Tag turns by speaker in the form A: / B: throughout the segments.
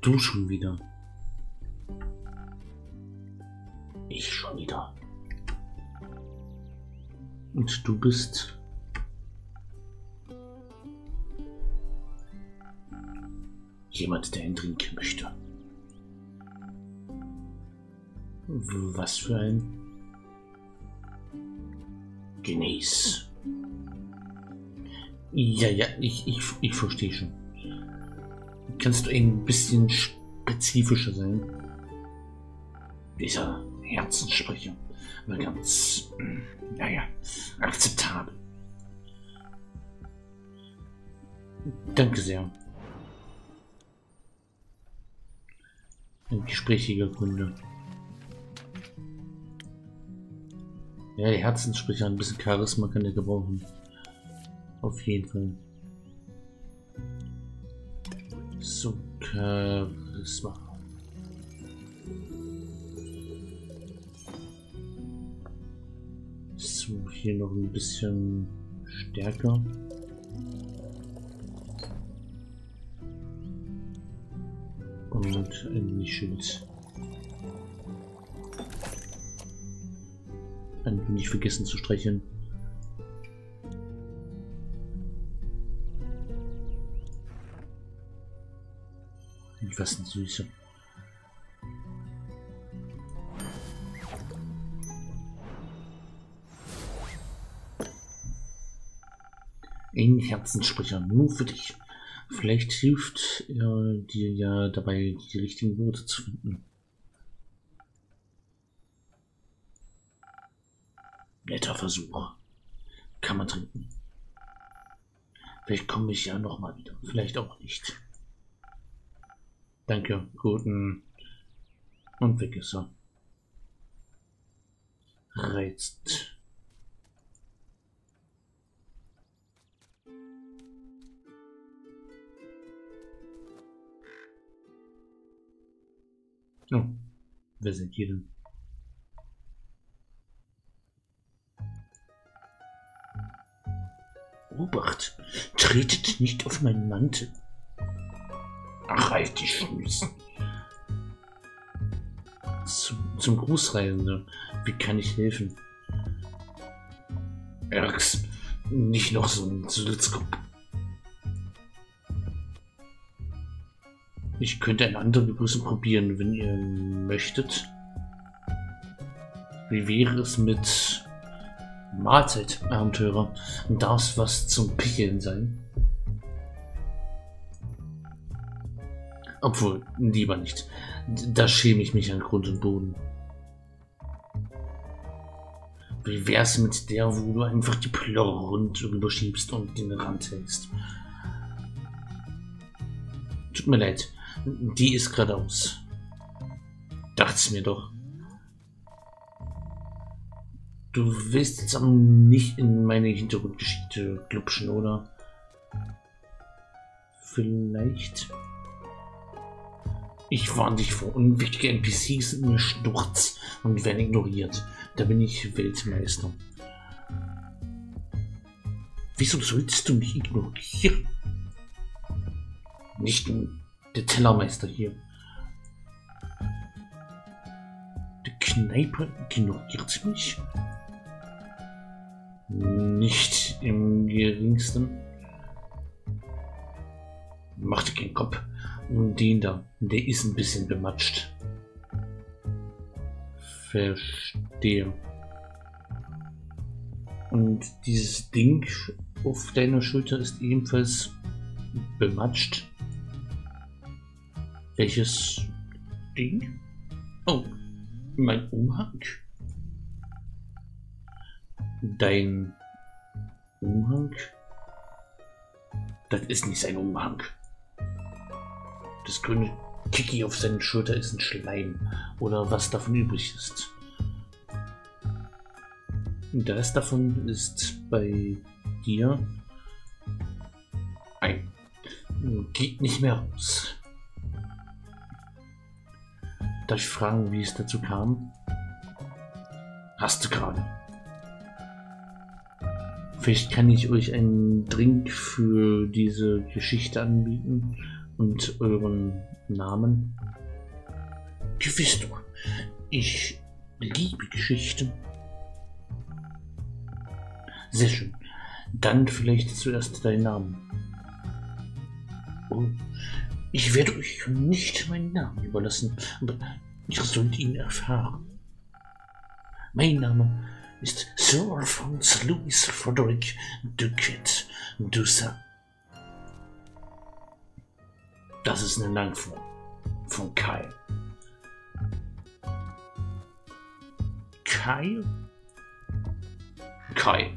A: Du schon wieder. Ich schon wieder. Und du bist... Jemand, der einen Drink möchte. Was für ein Genieß. Ja, ja, ich, ich, ich verstehe schon. Kannst du ein bisschen spezifischer sein? Dieser Herzenssprecher war ganz, naja, akzeptabel. Danke sehr. Ein gesprächiger Kunde. Ja, der Herzenssprecher, ein bisschen Charisma kann er gebrauchen. Auf jeden Fall. So, Charisma. So, hier noch ein bisschen stärker. Und ein Schild. Ein wenig vergessen zu streicheln. Was eine Süße. Ein Herzenssprecher nur für dich. Vielleicht hilft er dir ja dabei, die richtigen Worte zu finden. Netter Versuch. Kann man trinken. Vielleicht komme ich ja noch mal wieder. Vielleicht auch nicht. Danke, guten. Und weg ist er. Reizt. Oh, wer sind hier denn? Obacht, tretet nicht auf meinen Mantel. Halt die Füße. Zum, zum Grußreisende. Wie kann ich helfen? Erks, nicht noch so ein Zulitzkopf. Ich könnte eine andere Begrüßung probieren, wenn ihr möchtet. Wie wäre es mit Mahlzeit, Abenteurer? Darf es was zum Pickeln sein? Obwohl, lieber nicht. Da schäme ich mich an Grund und Boden. Wie wär's mit der, wo du einfach die Plörre rund rüberschiebst und den Rand hältst? Tut mir leid, die ist geradeaus. Dacht's mir doch. Du willst jetzt aber nicht in meine Hintergrundgeschichte glupschen, oder? Vielleicht... Ich warne dich vor. Unwichtige NPCs sind mir Sturz und werden ignoriert. Da bin ich Weltmeister. Wieso solltest du mich ignorieren? Nicht der Tellermeister hier. Die Kneipe ignoriert mich? Nicht im geringsten. Mach dir keinen Kopf. Den da, der ist ein bisschen bematscht. Verstehe. Und dieses Ding auf deiner Schulter ist ebenfalls bematscht. Welches Ding? Oh, mein Umhang. Dein Umhang? Das ist nicht sein Umhang. Das grüne Kiki auf seinen Schulter ist ein Schleim oder was davon übrig ist. Und der Rest davon ist bei dir ein. Geht nicht mehr raus. Darf ich fragen, wie es dazu kam? Hast du gerade. Vielleicht kann ich euch einen Drink für diese Geschichte anbieten Und euren Namen? Gewiss du, ich liebe Geschichten. Sehr schön. Dann vielleicht zuerst dein Name. Oh, ich werde euch nicht meinen Namen überlassen, aber ihr sollt ihn erfahren. Mein Name ist Sir Alphonse Louis Frederick Duquette Dussa. Das ist eine Langform von Kyle. Kyle? Kai.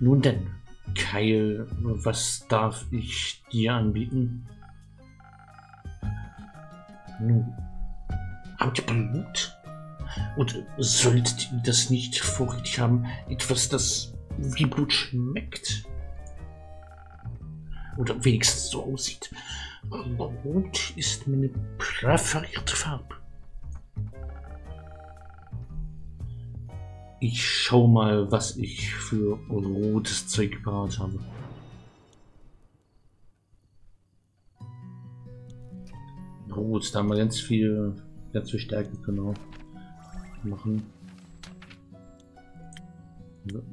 A: Nun denn, Kyle, was darf ich dir anbieten? Nun, habt ihr Blut? Und solltet ihr das nicht vorrätig haben, etwas, das wie Blut schmeckt? Oder wenigstens so aussieht. Rot ist meine präferierte Farbe. Ich schau mal, was ich für rotes Zeug gebaut habe. Rot, da haben wir ganz viel, ganz viel Stärke, genau. Machen.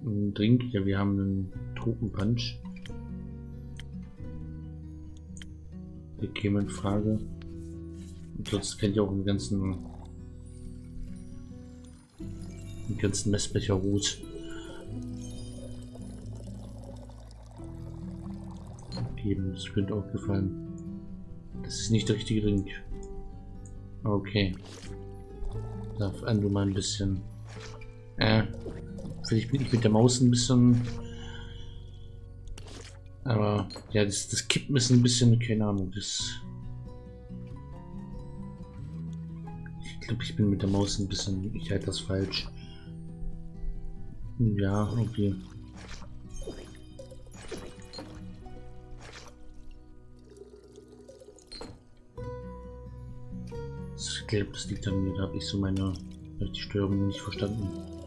A: Ein Drink, ja, wir haben einen Tropenpunch. Der käme in Frage. Und sonst kennt ihr auch einen ganzen den ganzen Messbecher rot. Geben, das könnte auch gefallen. Das ist nicht der richtige Ring. Okay. Darf Ando mal ein bisschen. Äh. Vielleicht bin ich mit der Maus ein bisschen. Aber ja, das, das Kippen ist ein bisschen, keine Ahnung, das. Ich glaube, ich bin mit der Maus ein bisschen. Ich halte das falsch. Ja, okay. Das Gelb, das liegt an mir, da habe ich so meine die Steuerung nicht verstanden.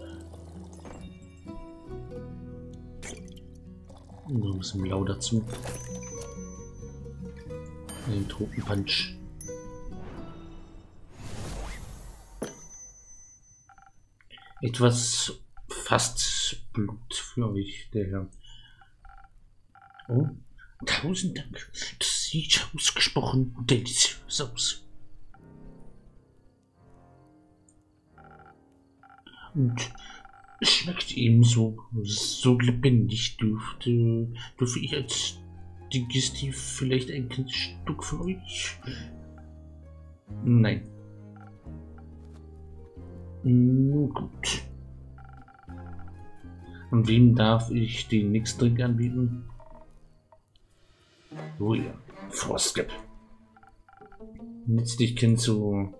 A: Noch ein bisschen blau dazu. Den Tropenpunch. Etwas fast Blut für euch, der Herr. Oh, tausend Dank. Das sieht ausgesprochen deliziös aus. Und schmeckt ebenso so lebendig. Dürfte, dürfte ich als Digestiv vielleicht ein kleines Stück von euch? Nein. Nun gut. Und wem darf ich den Nix-Drink anbieten? Oh ja, Frostgap. Nützt dich Kind zu...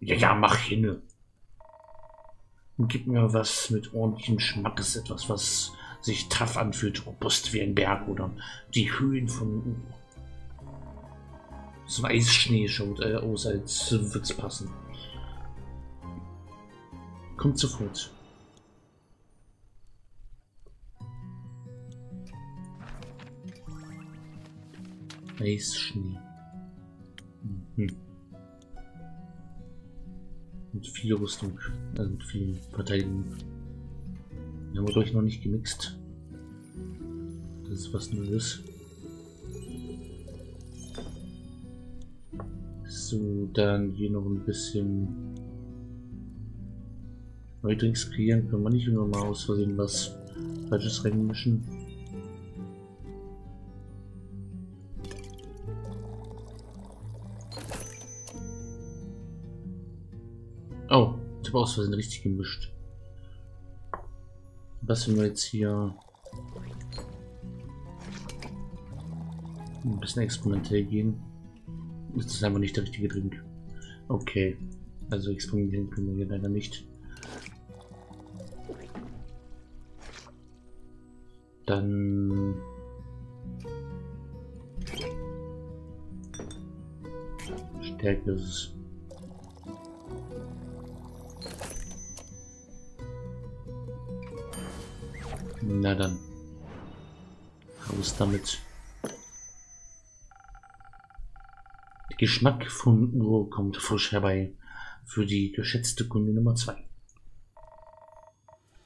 A: Ja, ja, mach hin. Und gib mir was mit ordentlichem Schmackes, etwas, was sich tough anfühlt, robust wie ein Berg oder die Höhen von... Ein Eisschnee schaut äh, aus, als würde es passen. Kommt sofort. Eisschnee. Mhm. Mit viel Rüstung, also mit viel Verteidigung. Wir haben wir euch noch nicht gemixt. Das ist was Neues. So, dann hier noch ein bisschen Neudrinks kreieren. Können wir nicht immer mal aus Versehen was Falsches reinmischen. Ich habe aus Versehen richtig gemischt. Was wenn wir jetzt hier ein bisschen experimentell gehen? Ist das einfach nicht der richtige Drink. Okay. Also experimentieren können wir hier leider nicht. Dann Stärke ist es. Na dann. Raus damit. Geschmack von Uhr kommt frisch herbei für die geschätzte Kunde Nummer 2.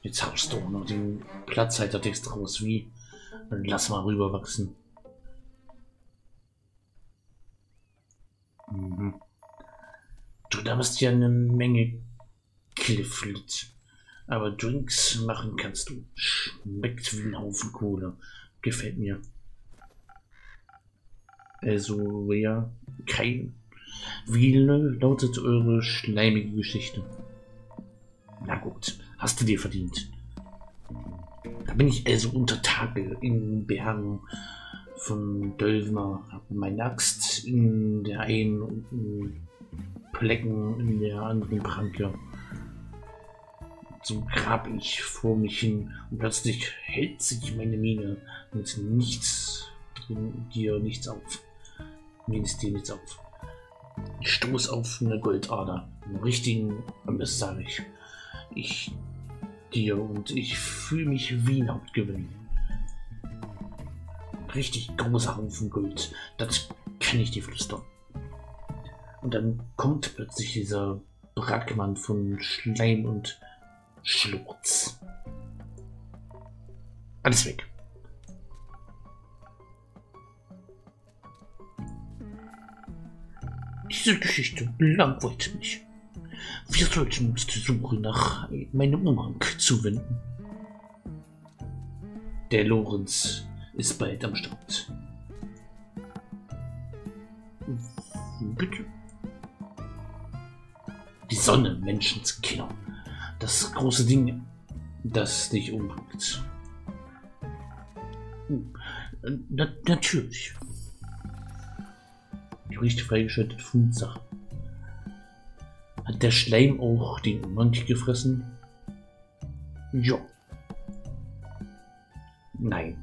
A: Jetzt haust du noch den Platzhaltertext raus, wie? Lass mal rüberwachsen. Mhm. Du darfst ja eine Menge Clifflet. Aber Drinks machen kannst du. Schmeckt wie ein Haufen Kohle. Gefällt mir. Also, ja, kein. Wie lautet eure schleimige Geschichte? Na gut, hast du dir verdient. Da bin ich also unter Tage in Bergen von Dölvner, habe meine Axt in der einen Plecken, in der anderen Pranke. So grab ich vor mich hin und plötzlich hält sich meine Miene mit nichts drin, dir nichts auf. Mir dir nichts auf. Ich stoß auf eine Goldader. Einen richtigen Imbiss, sage ich. Ich dir und ich fühle mich wie ein Hauptgewinn. Richtig großer Haufen Gold. Das kann ich dir flüstern. Und dann kommt plötzlich dieser Brackmann von Schleim und Schlurz. Alles weg. Diese Geschichte langweilt mich. Wir sollten uns die Suche nach meinem Umhang zuwenden. Der Lorenz ist bald am Start. Bitte. Die Sonne, Menschenskinder. Das große Ding, das dich umbringt. Na, natürlich. Die richtig freigeschaltet Fundsache. Hat der Schleim auch den Umhang gefressen? Ja. Nein.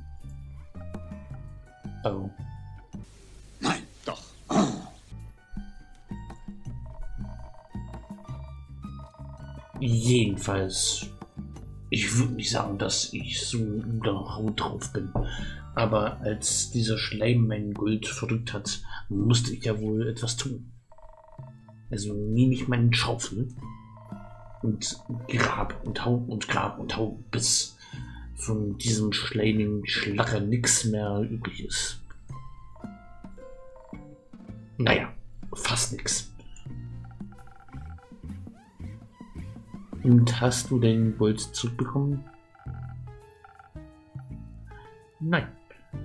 A: Jedenfalls, ich würde nicht sagen, dass ich so Haut drauf bin. Aber als dieser Schleim mein Gold verdrückt hat, musste ich ja wohl etwas tun. Also nehme ich meinen Schaufel und grab und hau und grab und hau, bis von diesem schleimigen Schlacker nichts mehr übrig ist. Naja, fast nichts. Und hast du den Gold zurückbekommen? Nein,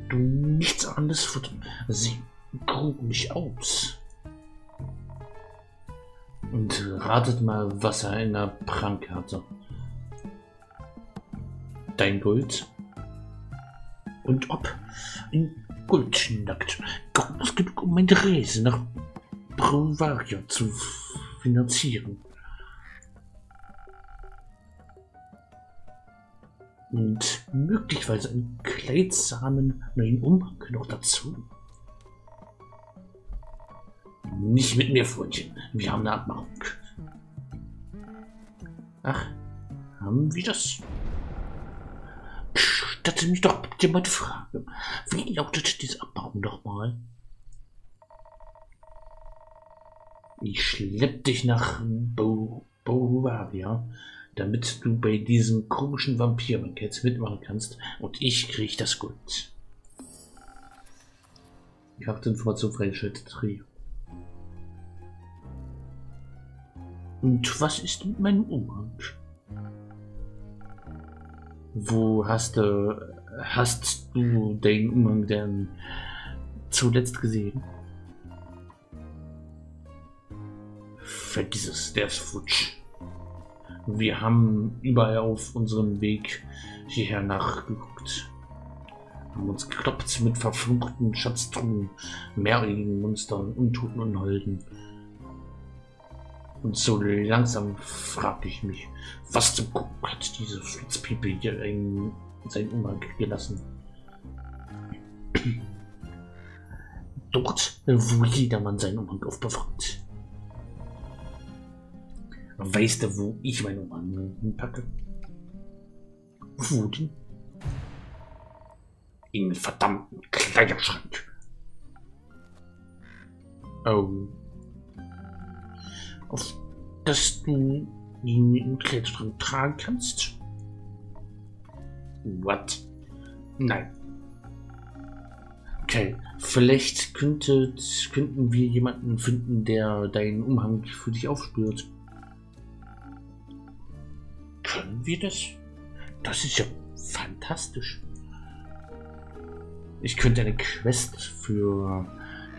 A: du nichts anderes futtern. Sie gruben mich aus. Und ratet mal, was er in der Pranke hatte. Dein Gold? Und ob ein Goldnackt groß genug, um meine Reise nach Provaria zu finanzieren. Und möglicherweise einen kleidsamen neuen Umhang noch dazu. Nicht mit mir, Freundchen. Wir haben eine Abmachung. Ach, haben wir das? Statte mich doch bitte die Frage. Wie lautet diese Abmachung nochmal? Ich schlepp dich nach Bo damit du bei diesem komischen Vampirbankett mitmachen kannst und ich krieg das Gold. Ich habe die Information freigeschaltet. Trio. Und was ist mit meinem Umhang? Wo hast du, hast du den Umhang denn zuletzt gesehen? Vergiss es, der ist futsch. Wir haben überall auf unserem Weg hierher nachgeguckt. Haben uns gekloppt mit verfluchten Schatztruhen, mehrjährigen Monstern, Untoten und Holden. Und so langsam frage ich mich, was zum Gucken hat diese Flitzpiepe hier in seinen Umhang gelassen? Dort, wo jedermann seinen Umhang aufbewahrt. Weißt du, wo ich meinen Umhang hinpacke? Wo denn? In den verdammten Kleiderschrank. Oh. Auf dass du ihn im Kleiderschrank tragen kannst? What? Nein. Okay, vielleicht könnte, könnten wir jemanden finden, der deinen Umhang für dich aufspürt. Können wir das? Das ist ja fantastisch. Ich könnte eine Quest für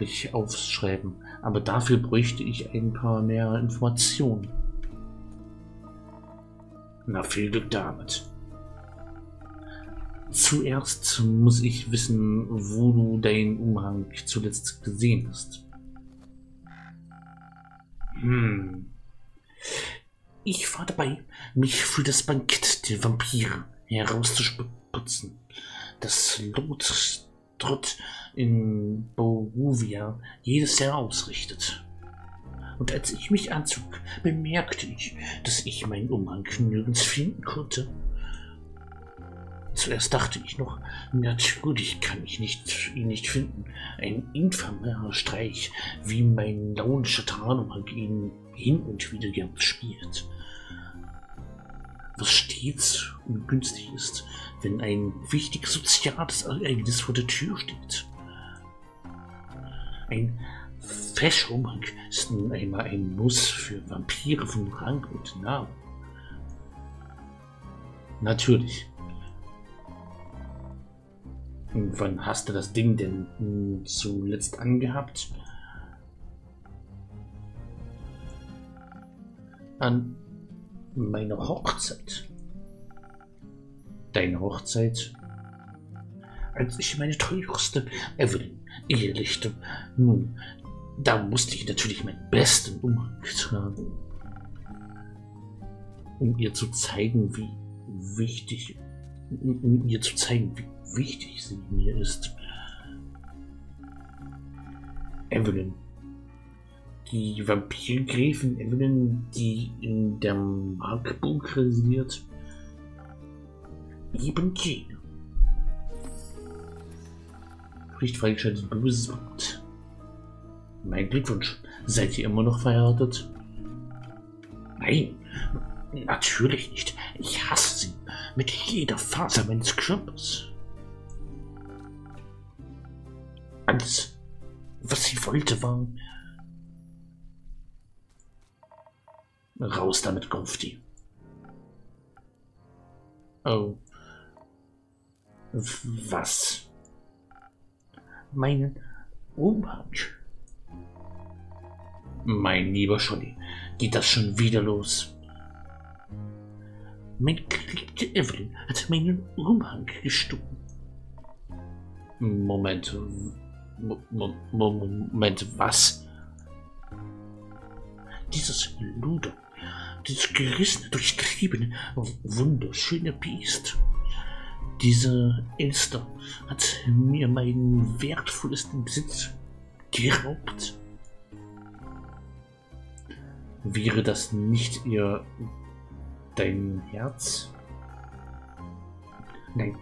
A: dich aufschreiben, aber dafür bräuchte ich ein paar mehr Informationen. Na, viel Glück damit. Zuerst muss ich wissen, wo du deinen Umhang zuletzt gesehen hast. Hm. Ich war dabei, mich für das Bankett der Vampire herauszuputzen. Das Lotstrott in Boruvia jedes Jahr ausrichtet. Und als ich mich anzog, bemerkte ich, dass ich meinen Umhang nirgends finden konnte. Zuerst dachte ich noch, natürlich kann ich nicht, ihn nicht finden. Ein infamer Streich, wie mein launischer Tarnumhang ihn hin und wieder gern spielt. Was stets ungünstig ist, wenn ein wichtiges soziales Ereignis vor der Tür steht. Ein Fäschumhang ist nun einmal ein Muss für Vampire von Rang und Namen. Natürlich und wann hast du das Ding denn zuletzt angehabt? An meiner Hochzeit. Deine Hochzeit? Als ich meine teuerste Evelyn ehelichte. Nun, da musste ich natürlich meinen besten Umhang tragen. Um ihr zu zeigen, wie wichtig, um ihr zu zeigen, wie wichtig sie mir ist. Evelyn. Die Vampirgräfin Evelyn, die in der Markburg residiert. Eben jene. Nicht freigeschaltet böses Blut. Mein Glückwunsch. Seid ihr immer noch verheiratet? Nein, natürlich nicht. Ich hasse sie mit jeder Faser meines Körpers. Alles, was sie wollte, war raus damit, Grufti. Oh. Was? Meinen Umhang. Mein lieber Scholli, geht das schon wieder los? Mein geliebte Evelyn hat meinen Umhang gestohlen. Moment, Moment, was? Dieses Luder, dieses gerissene, durchtriebene, wunderschöne Biest. Diese Elster hat mir meinen wertvollsten Besitz geraubt. Wäre das nicht ihr dein Herz? Nein,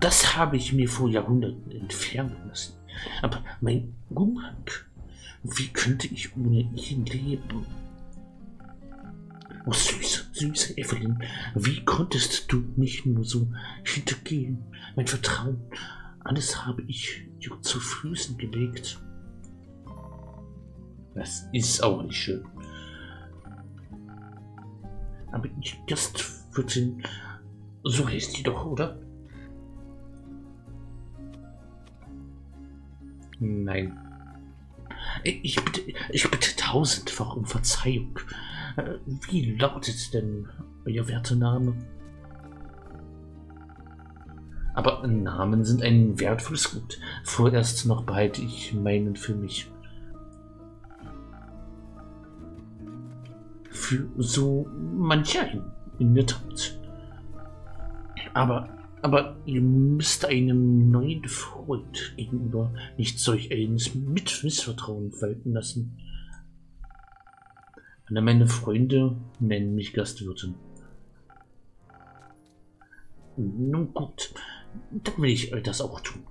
A: das habe ich mir vor Jahrhunderten entfernen lassen. Aber mein Umhang, wie könnte ich ohne ihn leben? Oh, süße, süße Evelyn, wie konntest du mich nur so hintergehen? Mein Vertrauen, alles habe ich dir zu Füßen gelegt. Das ist auch nicht schön. Aber die Gastwirtin, so heißt sie doch, oder? Nein. Ich bitte, ich bitte tausendfach um Verzeihung. Wie lautet denn Euer werter Name? Aber Namen sind ein wertvolles Gut. Vorerst noch behalte ich meinen für mich. Für so mancher in der Tat. Aber aber ihr müsst einem neuen Freund gegenüber nicht solch ein mit Missvertrauen walten lassen. Alle meine Freunde nennen mich Gastwirtin. Nun gut, dann will ich das auch tun.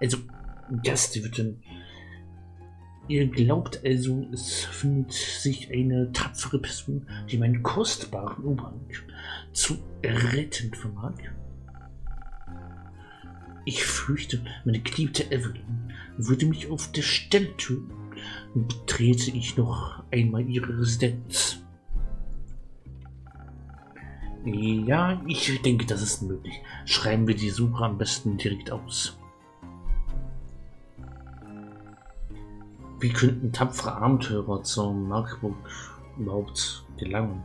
A: Also, Gastwirtin, Ihr glaubt also, es findet sich eine tapfere Person, die meinen kostbaren Umhang zu retten vermag? Ich fürchte, meine geliebte Evelyn würde mich auf der Stelle töten, betrete ich noch einmal ihre Residenz. Ja, ich denke, das ist möglich. Schreiben wir die Suche am besten direkt aus. Wie könnten tapfere Abenteurer zur Markburg überhaupt gelangen?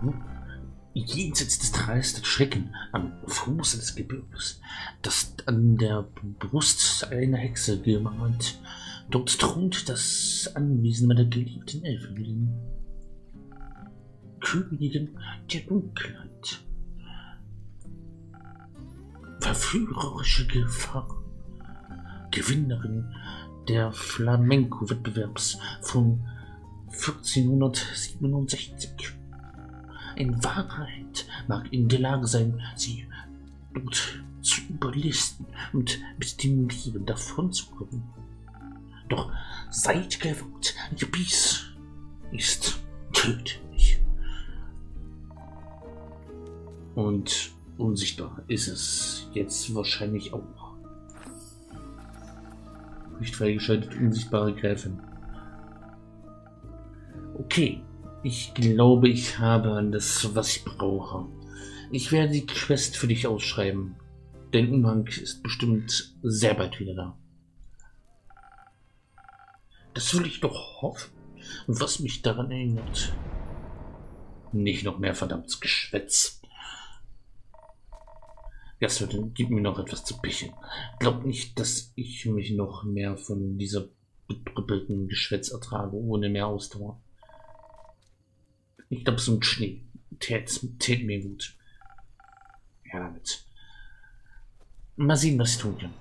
A: Hm? Jenseits des der Schrecken am Fuße des Gebirges, das an der Brust einer Hexe gemalt. Dort thront das Anwesen meiner geliebten Evelyn. Königin der Dunkelheit. Verführerische Gefahr. Gewinnerin der Flamenco-Wettbewerbs von 1467. Ein Wahrheit mag in der Lage sein, sie dort zu überlisten und mit dem Leben davonzukommen. Doch seid gewarnt, ihr Biss ist tödlich. Und unsichtbar ist es jetzt wahrscheinlich auch. Nicht freigeschaltet, unsichtbare Gräfin. Okay, ich glaube, ich habe alles, was ich brauche. Ich werde die Quest für dich ausschreiben. Dein Umhang ist bestimmt sehr bald wieder da. Das will ich doch hoffen. Was mich daran erinnert. Nicht noch mehr verdammtes Geschwätz. Gastwirtin, gib mir noch etwas zu picheln. Glaub nicht, dass ich mich noch mehr von dieser bedrüppelten Geschwätz ertrage, ohne mehr Ausdauer. Ich glaube, so ein Schnee tät, mir gut. Ja, damit. Mal sehen, was ich tun kann.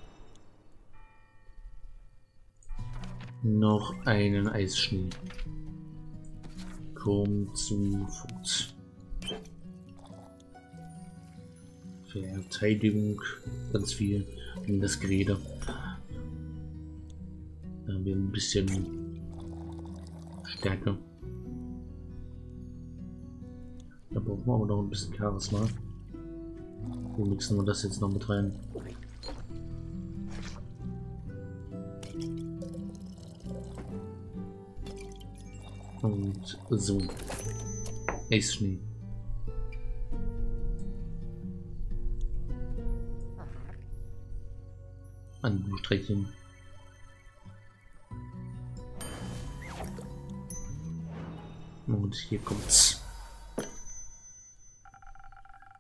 A: Noch einen Eisschnee. Komm zu Fuß. Verteidigung, ganz viel in das Gerede. Da haben wir ein bisschen Stärke. Da brauchen wir aber noch ein bisschen Charisma. Wo mixen wir das jetzt noch mit rein? Und so. Ace Schnee. An Streckchen. Und hier kommt's.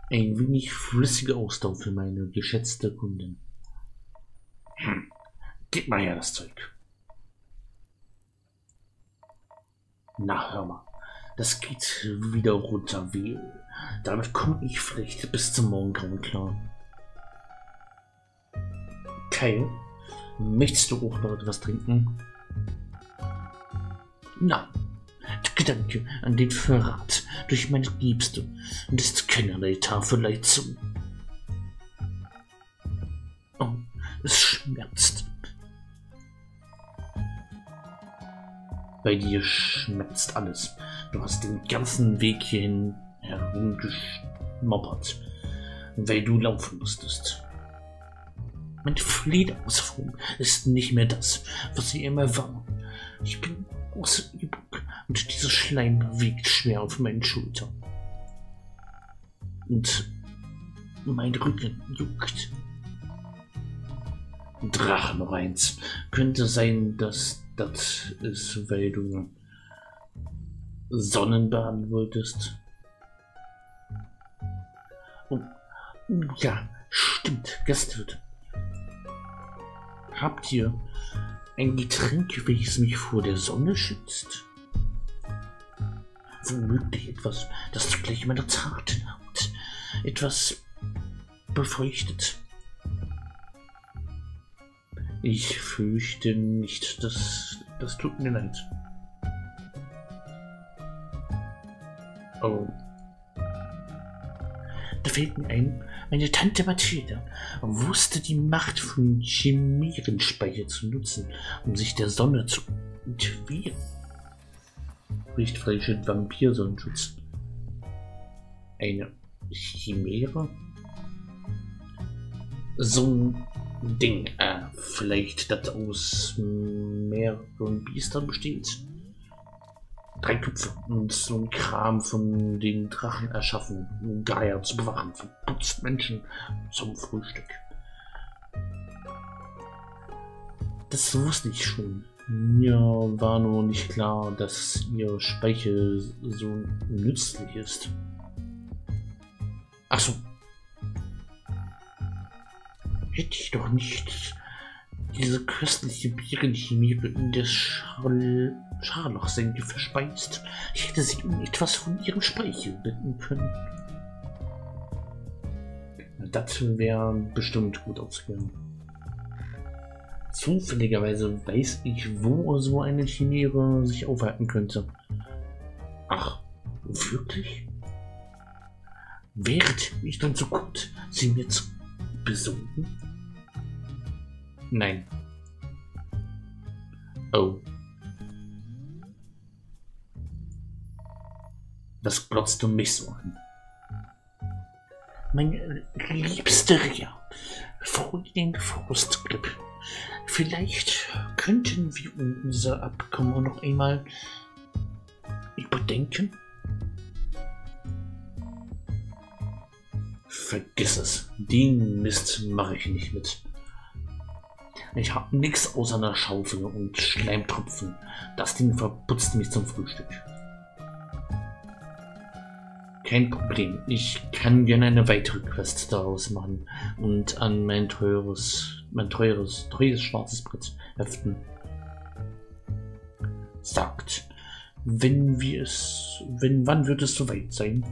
A: Ein wenig flüssige Ausdauer für meine geschätzte Kundin. Hm. Gib mal her das Zeug. Na, hör mal. Das geht wieder runter wie Damit komme ich vielleicht bis zum Morgengrauen klar. Kyle, möchtest du auch noch etwas trinken? Na, Gedanke an den Verrat durch meine Liebste und ist keinerlei Tafelei zu. Oh, es schmerzt. Bei dir schmerzt alles. Du hast den ganzen Weg hierhin herumgeschmoppert, weil du laufen musstest. Mein Fledermausform ist nicht mehr das, was sie immer war. Ich bin außer Übung und dieser Schleim wiegt schwer auf meinen Schultern. Und mein Rücken juckt. Drache noch eins. Könnte sein, dass das ist, weil du Sonnenbaden wolltest. Oh, ja, stimmt, Gastwirt. Habt ihr ein Getränk, welches mich vor der Sonne schützt? Womöglich etwas, das zugleich meine zarten Haut etwas befeuchtet. Ich fürchte nicht, dass das tut mir leid. Oh. Da fällt mir ein, meine Tante Mathilda wusste die Macht von Chimärenspeicher zu nutzen, um sich der Sonne zu entwehren. Richtfläche Vampirsonnenschutz. Eine Chimäre? So ein Ding, äh, vielleicht das aus mehreren Biestern besteht. Drei Köpfe und so ein Kram von den Drachen erschaffen, um Gaia zu bewachen, verputzt Menschen zum Frühstück. Das wusste ich schon. Mir war nur nicht klar, dass ihr Speichel so nützlich ist. Achso. Hätte ich doch nicht diese köstliche Bierenchemie in der Schal verspeist. Ich hätte sie um etwas von ihrem Speichel bitten können. Das wäre bestimmt gut ausgegangen. Zufälligerweise weiß ich, wo so eine Chimäre sich aufhalten könnte. Ach, wirklich? Wäret ich dann so gut, sie mir zu besuchen? Nein. Oh. Was glotzt du mich so an? Mein liebster Ria, Frühling Frostgrip. Vielleicht könnten wir unser Abkommen noch einmal überdenken? Vergiss es. Den Mist mache ich nicht mit. Ich habe nichts außer einer Schaufel und Schleimtropfen. Das Ding verputzt mich zum Frühstück. Kein Problem. Ich kann gerne eine weitere Quest daraus machen und an mein teures, mein teures, teures schwarzes Brett heften. Sagt, wenn wir es, wenn, wann wird es soweit sein?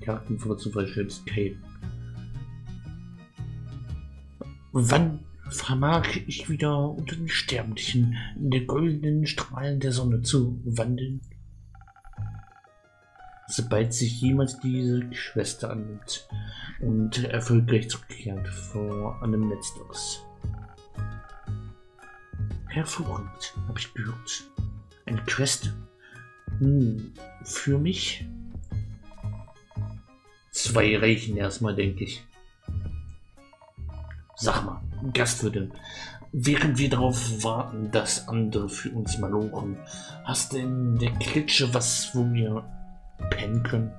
A: Karteninformation freistellt Kate. Wann vermag ich wieder unter den Sterblichen in den goldenen Strahlen der Sonne zu wandeln? Sobald sich jemand diese Schwester annimmt und erfolgreich zurückkehrt vor einem Letzteres. Hervorragend, habe ich gehört. Eine Quest. Hm, für mich? Zwei reichen erstmal, denke ich. Sag mal, Gastwirtin, während wir darauf warten, dass andere für uns malochen, hast denn der Klitsche was, wo wir pennen können?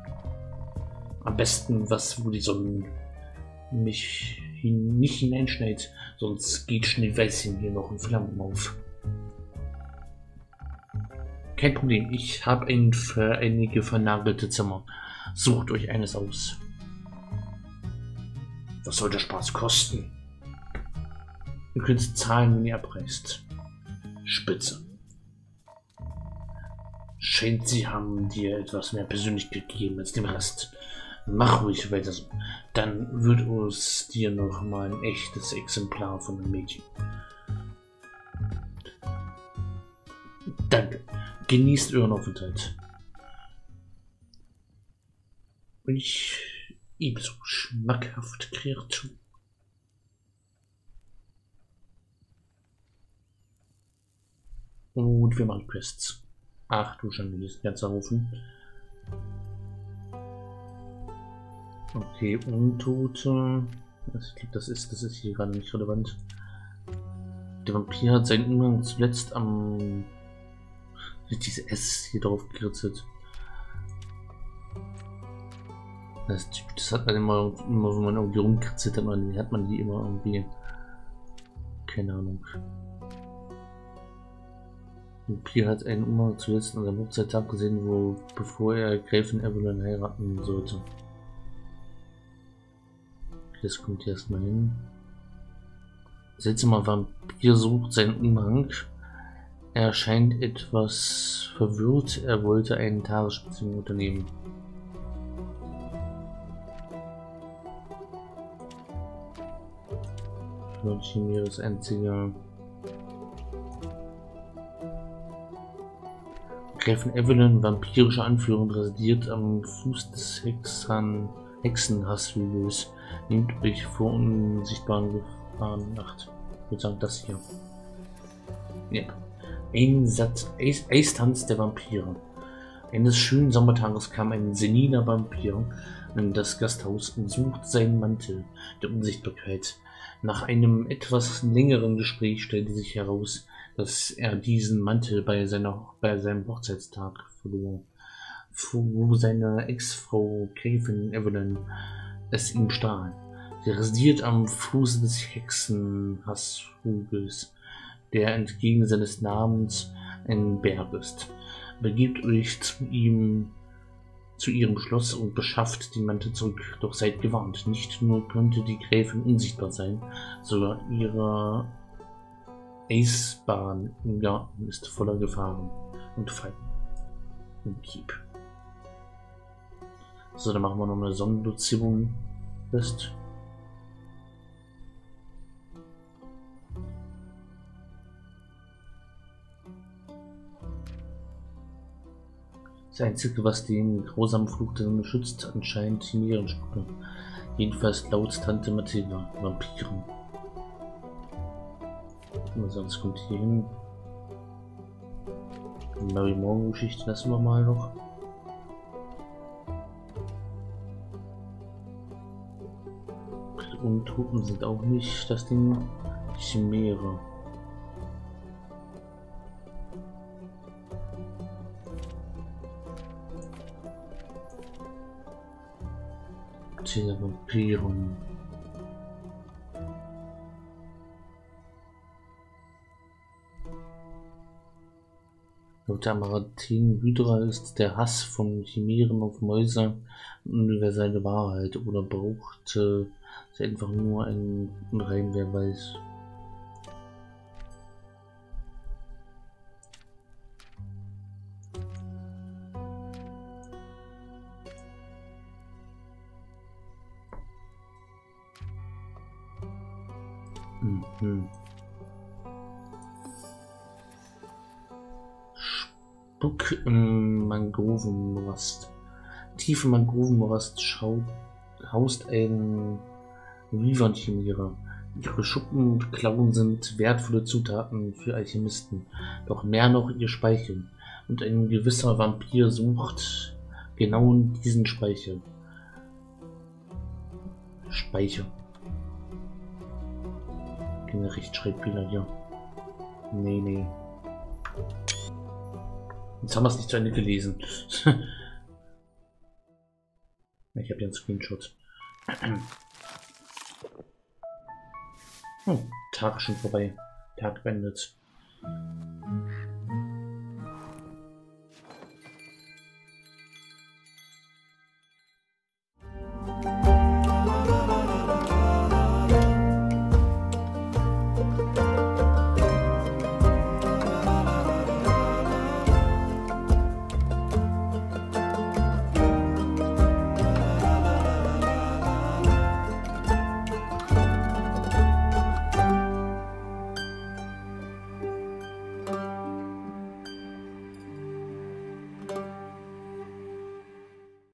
A: Am besten was, wo die Sonne mich hin nicht hineinschneit, sonst geht Schneeweißchen hier noch in Flammen auf. Kein Problem, ich habe ein einige vernagelte Zimmer. Sucht euch eines aus. Was soll der Spaß kosten? Ihr könnt zahlen, wenn ihr abreißt. Spitze. Scheint, sie haben dir etwas mehr Persönlichkeit gegeben als dem Rest. Mach ruhig weiter so. Dann wird es dir noch mal ein echtes Exemplar von einem Mädchen. Danke. Genießt euren Aufenthalt. Ich ebenso schmackhaft Kreatur. Und wir machen Quests. Ach du schon, die ist ganzer Haufen. Okay, Untote. Ich glaube, das ist, das ist hier gerade nicht relevant. Der Vampir hat seinen Umgang zuletzt am... Diese S hier drauf gekritzelt. Das, das hat man immer, immer wenn man irgendwie rumkritzelt, hat hat man die immer irgendwie... Keine Ahnung. Vampir hat einen Umhang zuletzt an seinem Hochzeittag gesehen, wo bevor er Gräfin Evelyn heiraten sollte. Das kommt erstmal hin. Seltsamer Vampir sucht seinen Umhang. Er scheint etwas verwirrt. Er wollte einen Tagesspaziergang unternehmen. Chimere das einzige Gräfin Evelyn, vampirische Anführerin, residiert am Fuß des Hexan Hexenhasshügels. Nehmt euch vor unsichtbaren Gefahren Acht. Ich würde sagen, das hier. Ja. Einsatz, Eistanz der Vampire. Eines schönen Sommertages kam ein seniner Vampir in das Gasthaus und sucht seinen Mantel der Unsichtbarkeit. Nach einem etwas längeren Gespräch stellte sich heraus, dass er diesen Mantel bei, seiner, bei seinem Hochzeitstag verlor, wo seine Ex-Frau Gräfin Evelyn es ihm stahl. Sie residiert am Fuße des Hexenhasshugels, der entgegen seines Namens ein Berg ist. Begebt euch zu ihm zu ihrem Schloss und beschafft den Mantel zurück. Doch seid gewarnt, nicht nur könnte die Gräfin unsichtbar sein, sogar ihre Eisbahn im Garten ist voller Gefahren und Fallen. Im Keep. So, dann machen wir noch eine Sonnendozierung fest. Das Einzige, was den grausamen Fluch der Sonne schützt, anscheinend Chimärenspucke. Jedenfalls laut Tante Mathilda, Vampiren. Und sonst kommt hier hin. Die Mary Morgan Geschichte lassen wir mal noch. Und Truppen sind auch nicht das Ding. Chimäre. der Der Maratin Hydra ist der Hass von Chimären auf Mäuse universelle Wahrheit oder braucht sie einfach nur einen rein, wer weiß. Im Mangrovenmorast. Tief im Mangrovenmorast schaut, haust ein Wyvern-Chimäre. Ihre Schuppen und Klauen sind wertvolle Zutaten für Alchemisten, doch mehr noch ihr Speichel. Und ein gewisser Vampir sucht genau diesen Speichel. Speicher. Keine Rechtschreibfehler hier. Nee, nee. Jetzt haben wir es nicht zu Ende gelesen. ich habe hier einen Screenshot. oh, Tag schon vorbei. Tag beendet.